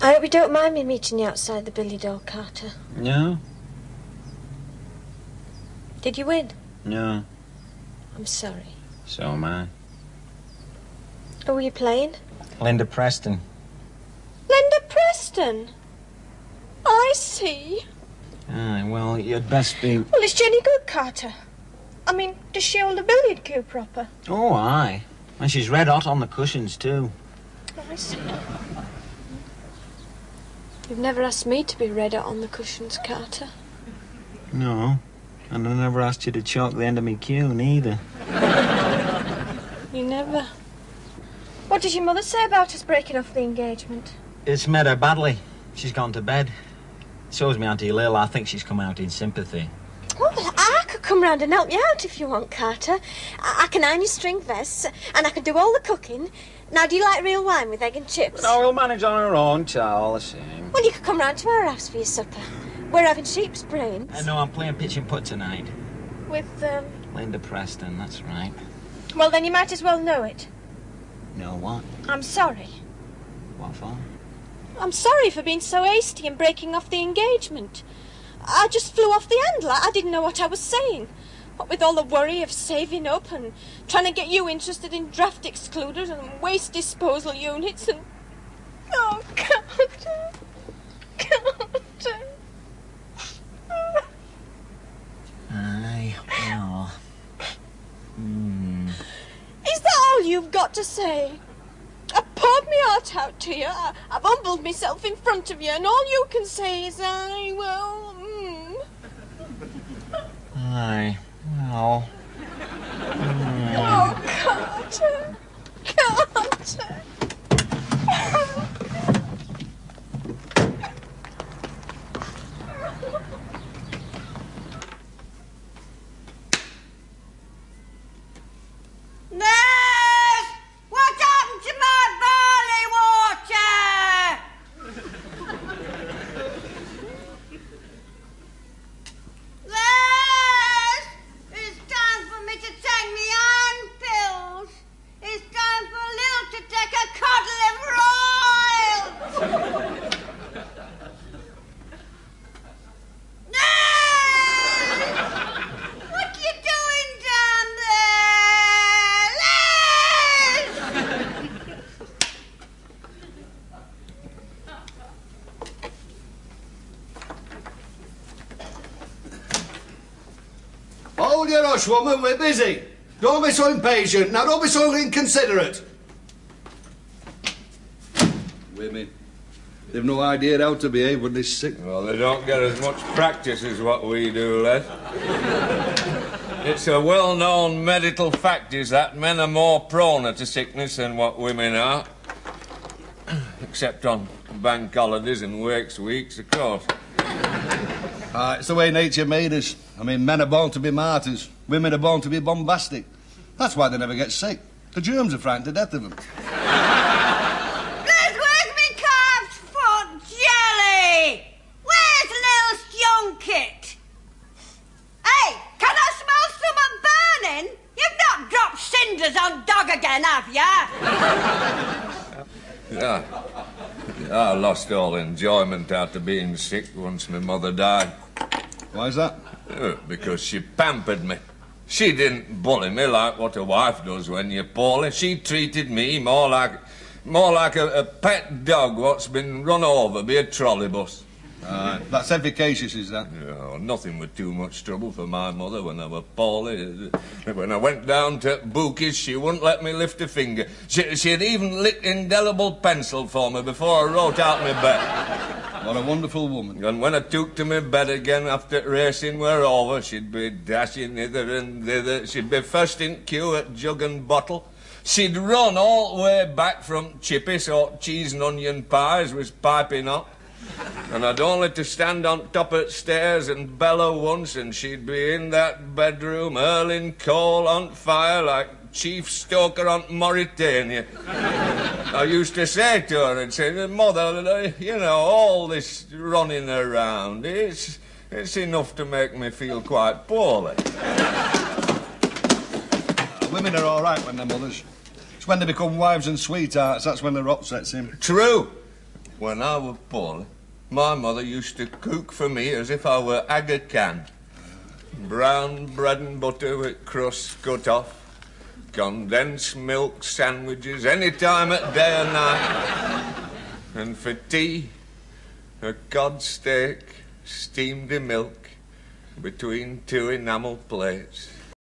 hope you don't mind me meeting you outside the billiard hall, Carter. No, Did you win? no, I'm sorry. so am I. Who were you playing? Linda Preston. Linda Preston. I see. Aye, well, you'd best be. Well, is Jenny good, Carter? I mean, does she hold the billiard cue proper? Oh, aye. And she's red hot on the cushions, too. Oh, I see. You've never asked me to be red hot on the cushions, Carter. No. And I never asked you to chalk the end of me cue, neither. You never. What did your mother say about us breaking off the engagement? It's met her badly. She's gone to bed. So's my Auntie Lil. I think she's come out in sympathy. Oh, well, I could come round and help you out if you want, Carter. I, I can iron your string vests, and I can do all the cooking. Now, do you like real wine with egg and chips? No, we'll manage on our own, child, all the same. Well, you could come round to our house for your supper. We're having sheep's brains. Uh, no, I'm playing pitch and putt tonight. With, um... Linda Preston, that's right. Well, then you might as well know it. Know what? I'm sorry. What for? I'm sorry for being so hasty and breaking off the engagement. I just flew off the handle. I I didn't know what I was saying. What with all the worry of saving up and trying to get you interested in draft excluders and waste disposal units and... Oh, Carter. Carter. Aye, well. Hmm. Is that all you've got to say? I poured my heart out to you. I, I've humbled myself in front of you, and all you can say is, I well, mm. Aye, well. Oh, Carter. Carter. Nurse! What happened to my barley water? Nurse! It's time for me to take me iron pills. It's time for Lil to take a cod liver oil. Nurse! What are you doing down there? Liz! Hold your hush, woman, we're busy. Don't be so impatient. Now, don't be so inconsiderate. Women. They've no idea how to behave when they're sick. Well, they don't get as much practice as what we do, Les. it's a well-known medical fact is that men are more prone to sickness than what women are. Except on bank holidays and works weeks, of course. Ah, it's the way nature made us. I mean, men are born to be martyrs. Women are born to be bombastic. That's why they never get sick. The germs are frightened to death of them. Liz, where's me calf's foot jelly? Where's Lil Styunkit? Hey, can I smell something burning? You've not dropped cinders on dog again, have ya? Yeah. I lost all enjoyment out of being sick once my mother died. Why's that? Uh, because she pampered me. She didn't bully me like what a wife does when you're poorly. She treated me more like, more like a, a pet dog what's been run over by a trolley bus. Ah, that's efficacious, is that? Yeah, nothing was too much trouble for my mother when I was poorly. When I went down to Bookies, she wouldn't let me lift a finger. She, she'd even lit indelible pencil for me before I wrote out my bet. What a wonderful woman. And when I took to my bed again after racing were over, she'd be dashing hither and thither. She'd be first in queue at jug and bottle. She'd run all the way back from Chippy, so cheese and onion pies was piping up. And I'd only to stand on top of stairs and bellow once, and she'd be in that bedroom hurling coal on fire like Chief Stoker on Mauretania. I used to say to her and say, Mother, you know, all this running around, it's, it's enough to make me feel quite poorly. Ah, women are all right when they're mothers. It's when they become wives and sweethearts, that's when the rot sets in. True. when I was poorly, my mother used to cook for me as if I were Aga Khan. Brown bread and butter with crust cut off, condensed milk sandwiches any time of day or night. And for tea, a cod steak steamed in milk between two enamel plates.